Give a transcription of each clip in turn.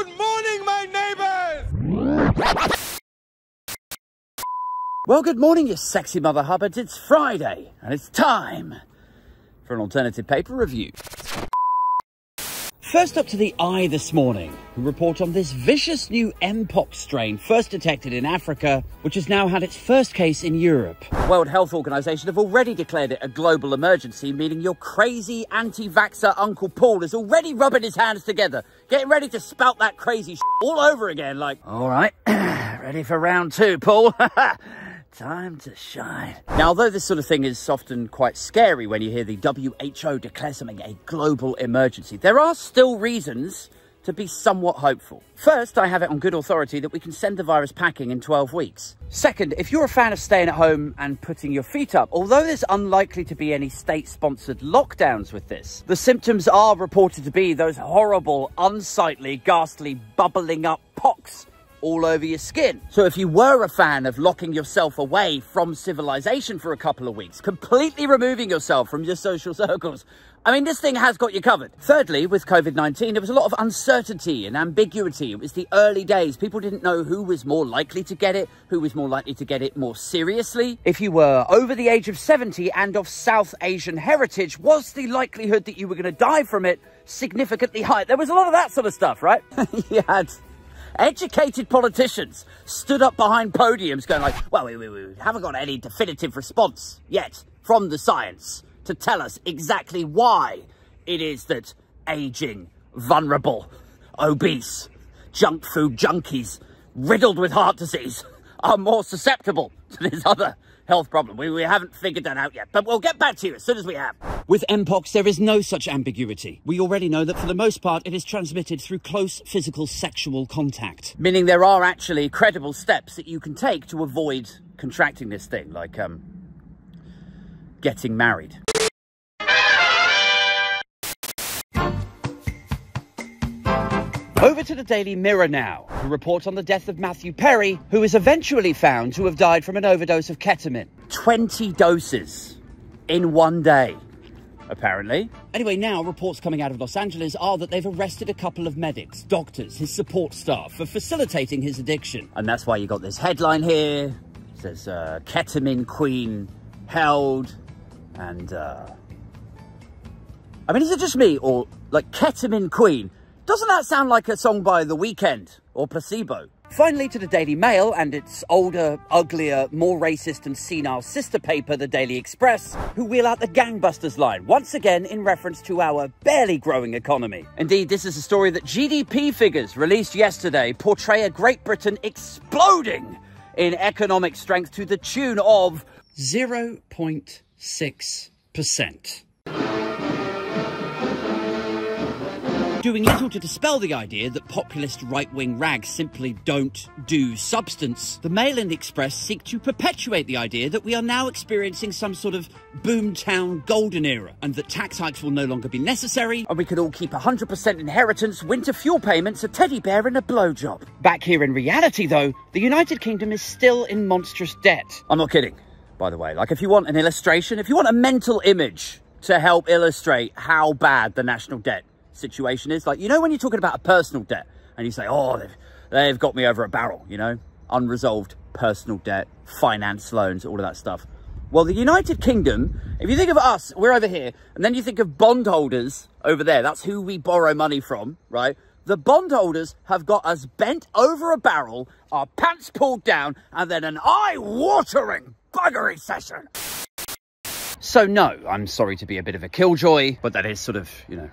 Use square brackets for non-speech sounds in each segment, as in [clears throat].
Good morning, my neighbors! Well, good morning, you sexy mother hubbards. It's Friday, and it's time for an alternative paper review. First up to the eye this morning, who report on this vicious new Mpox strain first detected in Africa, which has now had its first case in Europe. World Health Organization have already declared it a global emergency, meaning your crazy anti-vaxxer Uncle Paul is already rubbing his hands together, getting ready to spout that crazy all over again, like, all right, [clears throat] ready for round two, Paul. [laughs] Time to shine. Now, although this sort of thing is often quite scary when you hear the WHO declare something a global emergency, there are still reasons to be somewhat hopeful. First, I have it on good authority that we can send the virus packing in 12 weeks. Second, if you're a fan of staying at home and putting your feet up, although there's unlikely to be any state-sponsored lockdowns with this, the symptoms are reported to be those horrible, unsightly, ghastly, bubbling up pox all over your skin. So if you were a fan of locking yourself away from civilization for a couple of weeks, completely removing yourself from your social circles, I mean, this thing has got you covered. Thirdly, with COVID-19, there was a lot of uncertainty and ambiguity. It was the early days. People didn't know who was more likely to get it, who was more likely to get it more seriously. If you were over the age of 70 and of South Asian heritage, was the likelihood that you were going to die from it significantly high? There was a lot of that sort of stuff, right? [laughs] you had educated politicians stood up behind podiums going like, well, we, we, we haven't got any definitive response yet from the science to tell us exactly why it is that aging, vulnerable, obese, junk food junkies riddled with heart disease are more susceptible to this other health problem. We, we haven't figured that out yet, but we'll get back to you as soon as we have. With Mpox, there is no such ambiguity. We already know that for the most part, it is transmitted through close physical sexual contact. Meaning there are actually credible steps that you can take to avoid contracting this thing, like um, getting married. Over to the Daily Mirror now, who reports on the death of Matthew Perry, who is eventually found to have died from an overdose of ketamine. 20 doses in one day, apparently. Anyway, now reports coming out of Los Angeles are that they've arrested a couple of medics, doctors, his support staff for facilitating his addiction. And that's why you got this headline here. It says, uh, ketamine queen held and, uh... I mean, is it just me or, like, ketamine queen? Doesn't that sound like a song by The Weeknd or Placebo? Finally to the Daily Mail and its older, uglier, more racist and senile sister paper, the Daily Express, who wheel out the gangbusters line, once again in reference to our barely growing economy. Indeed, this is a story that GDP figures released yesterday portray a Great Britain exploding in economic strength to the tune of 0.6% doing little to dispel the idea that populist right-wing rags simply don't do substance. The Mail and the Express seek to perpetuate the idea that we are now experiencing some sort of boomtown golden era, and that tax hikes will no longer be necessary, and we could all keep 100% inheritance, winter fuel payments, a teddy bear, and a blowjob. Back here in reality, though, the United Kingdom is still in monstrous debt. I'm not kidding, by the way. Like, if you want an illustration, if you want a mental image to help illustrate how bad the national debt situation is. Like, you know, when you're talking about a personal debt and you say, oh, they've, they've got me over a barrel, you know, unresolved personal debt, finance loans, all of that stuff. Well, the United Kingdom, if you think of us, we're over here, and then you think of bondholders over there, that's who we borrow money from, right? The bondholders have got us bent over a barrel, our pants pulled down, and then an eye-watering buggery session. So no, I'm sorry to be a bit of a killjoy, but that is sort of, you know,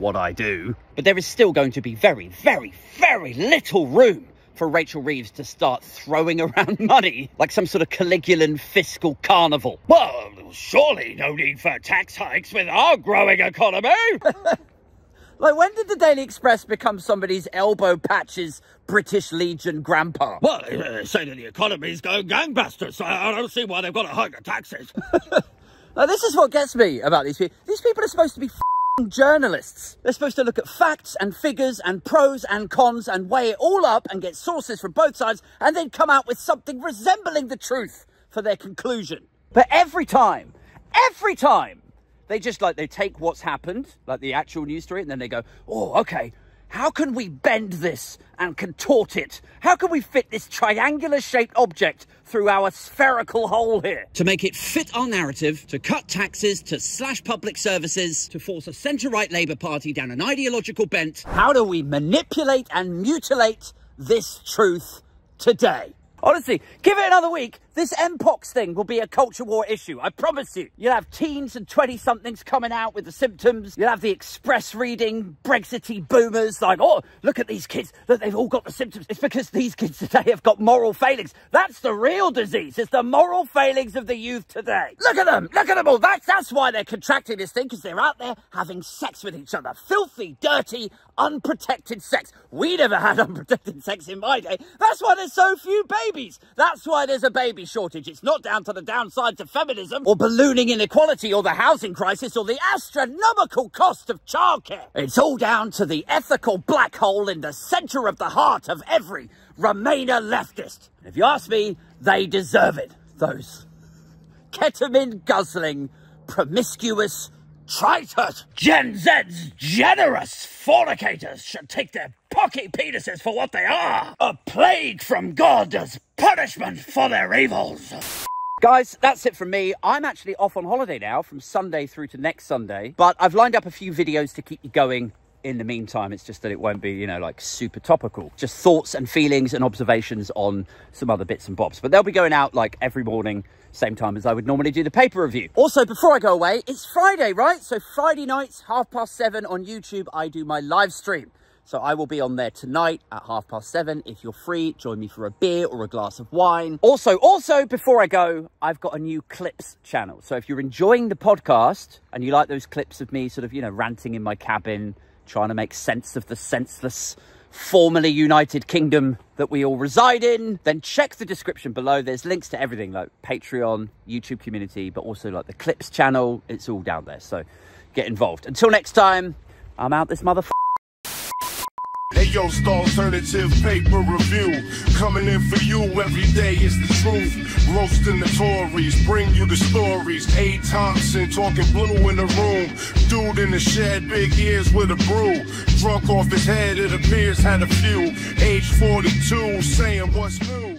what I do. But there is still going to be very, very, very little room for Rachel Reeves to start throwing [laughs] around money like some sort of Caligulan fiscal carnival. Well, surely no need for tax hikes with our growing economy. [laughs] Like, when did the Daily Express become somebody's elbow patches British Legion grandpa? Well, uh, say that the economy's going gangbusters, so I don't see why they've got to hike the taxes. [laughs] now, this is what gets me about these people. These people are supposed to be journalists. They're supposed to look at facts and figures and pros and cons and weigh it all up and get sources from both sides and then come out with something resembling the truth for their conclusion. But every time, every time, they just like, they take what's happened, like the actual news story, and then they go, oh, okay, How can we bend this and contort it? How can we fit this triangular shaped object through our spherical hole here? To make it fit our narrative, to cut taxes, to slash public services, to force a centre right Labour Party down an ideological bent. How do we manipulate and mutilate this truth today? Honestly, give it another week. This Mpox thing will be a culture war issue. I promise you. You'll have teens and 20 somethings coming out with the symptoms. You'll have the express reading Brexity boomers like, oh, look at these kids. Look, they've all got the symptoms. It's because these kids today have got moral failings. That's the real disease. It's the moral failings of the youth today. Look at them. Look at them all. That's, that's why they're contracting this thing because they're out there having sex with each other. Filthy, dirty, unprotected sex. We never had [laughs] unprotected sex in my day. That's why there's so few babies. That's why there's a baby shortage. It's not down to the downsides of feminism or ballooning inequality or the housing crisis or the astronomical cost of childcare. It's all down to the ethical black hole in the centre of the heart of every Remainer leftist. If you ask me, they deserve it. Those ketamine guzzling, promiscuous traitors. Gen Z's generous fornicators should take their pocky penises for what they are. A plague from God as punishment for their evils. Guys, that's it from me. I'm actually off on holiday now from Sunday through to next Sunday, but I've lined up a few videos to keep you going in the meantime. It's just that it won't be, you know, like super topical. Just thoughts and feelings and observations on some other bits and bobs. But they'll be going out like every morning, same time as I would normally do the paper review. Also, before I go away, it's Friday, right? So Friday nights, half past seven on YouTube, I do my live stream. So I will be on there tonight at half past seven. If you're free, join me for a beer or a glass of wine. Also, also, before I go, I've got a new clips channel. So if you're enjoying the podcast and you like those clips of me sort of, you know, ranting in my cabin, trying to make sense of the senseless formerly United Kingdom that we all reside in, then check the description below. There's links to everything like Patreon, YouTube community, but also like the Clips channel. It's all down there. So get involved. Until next time, I'm out this motherfucker. It's alternative paper review. Coming in for you every day is the truth. Roasting the Tories, bring you the stories. Aid Thompsin talking blue in the room. Dude in the shed, big ears with a brew. Drunk off his head, it appears had a few. Age 42, saying what's new.